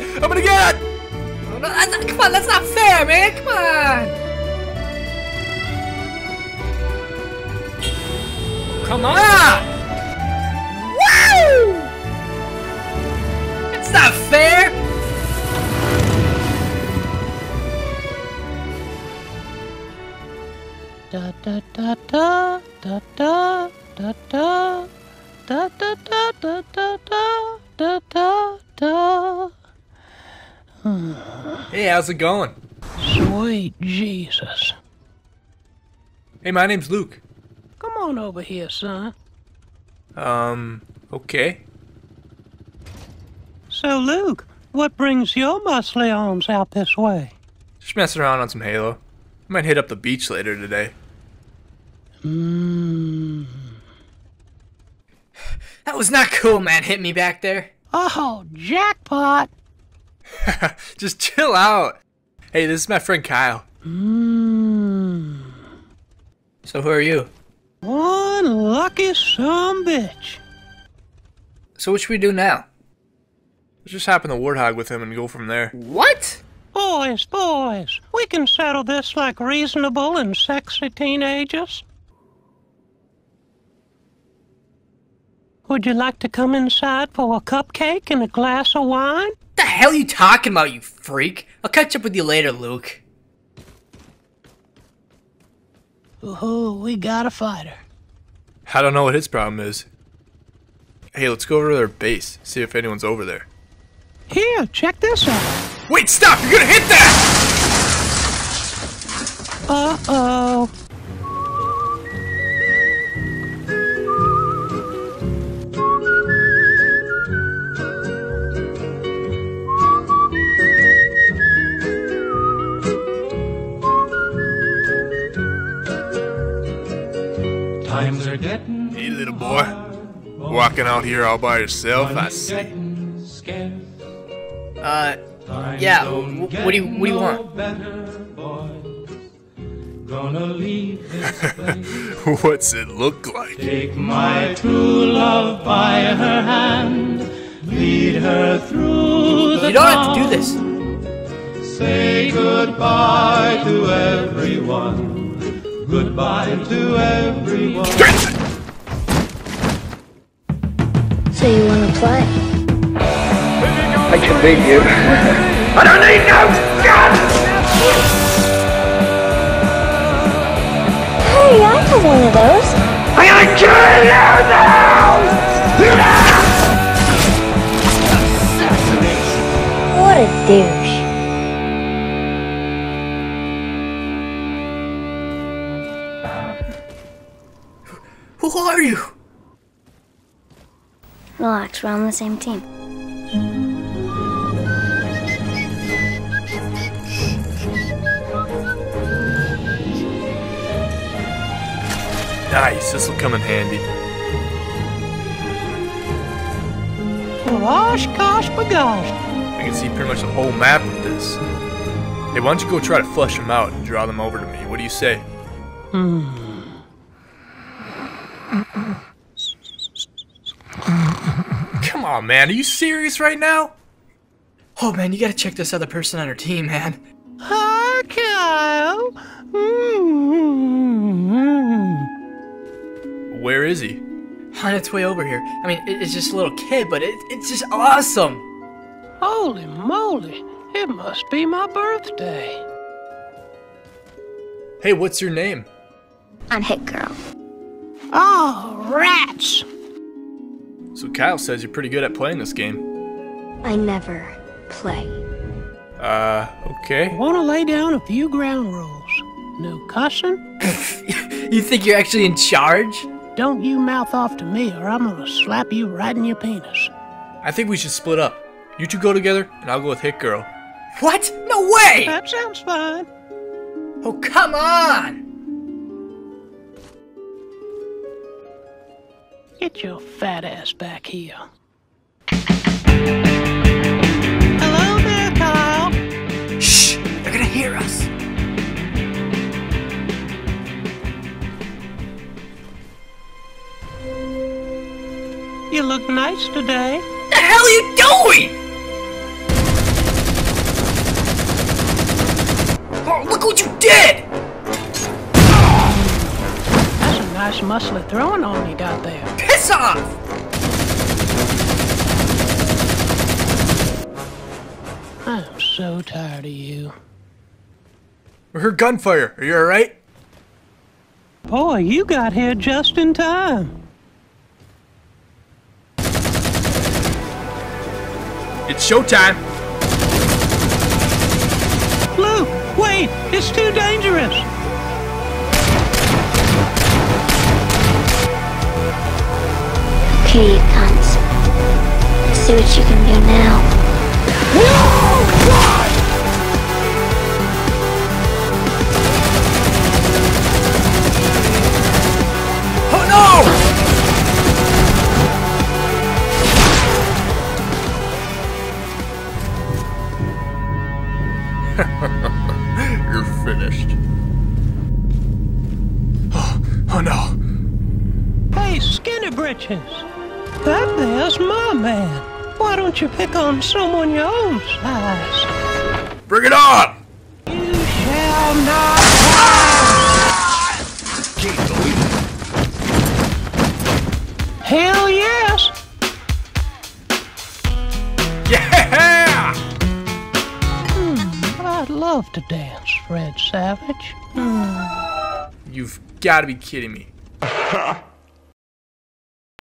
it! I'm gonna get it! Oh, no, not, come on, that's not fair, man. Come on. Come on. Woo! It's not fair. Da da da da da da da da da da da da da da da da Hey, how's it going? Sweet Jesus. Hey, my name's Luke. Come on over here, son. Um, okay. So, Luke, what brings your muscly arms out this way? Just messing around on some Halo. I might hit up the beach later today. Mmm. That was not cool, man. Hit me back there. Oh, jackpot! Just chill out. Hey, this is my friend Kyle. Mmm. So who are you? One lucky some bitch. So what should we do now? Let's just hop in the Warthog with him and go from there. What? Boys, boys, we can settle this like reasonable and sexy teenagers. Would you like to come inside for a cupcake and a glass of wine? What the hell are you talking about, you freak? I'll catch up with you later, Luke. Oh, we got a fighter. I don't know what his problem is. Hey, let's go over to their base, see if anyone's over there. Here, check this out. Wait, stop! You're gonna hit that! Uh-oh. Walking out here all by yourself, I see. getting scarce. Uh, Yeah, don't what do you- what do you want? Better, boy. Gonna leave this place. What's it look like? Take my true love by her hand. Lead her through the you don't have to do this. Say goodbye to everyone. Goodbye to everyone. So you want to play? I can beat you. I don't need no gun! Hey, I have one of those. I'm gonna kill you now! What a douche. Relax, we're on the same team. Nice, this'll come in handy. Gosh, gosh, bagosh. I can see pretty much the whole map with this. Hey, why don't you go try to flush them out and draw them over to me? What do you say? Hmm. Come on, man. Are you serious right now? Oh man, you gotta check this other person on our team, man. Hi, Kyle. Mm-hmm. Where is he? On its way over here. I mean, it's just a little kid, but it, it's just awesome. Holy moly, it must be my birthday. Hey, what's your name? I'm Hit Girl. Oh, rats! So Kyle says you're pretty good at playing this game. I never play. Uh, okay. Want to lay down a few ground rules. No cussing. You think you're actually in charge? Don't you mouth off to me, or I'm gonna slap you right in your penis. I think we should split up. You two go together, and I'll go with Hit Girl. What? No way! That sounds fine. Oh, come on! Get your fat ass back here. Hello there, Kyle. Shh, they're gonna hear us. You look nice today. What the hell are you doing? Oh, look what you did! Nice muscly throwing on you got there. Piss off! I'm so tired of you. We heard gunfire. Are you alright? Boy, you got here just in time. It's showtime. Luke, wait! It's too dangerous! Okay, you cunts. See what you can do now. Oh no! You're finished. Oh, oh no. Hey, Skinny Britches! That there's my man. Why don't you pick on someone your own size? Bring it on! You shall not pass! Hell yes! Yeah! Hmm, I'd love to dance, Fred Savage. Hmm. You've got to be kidding me.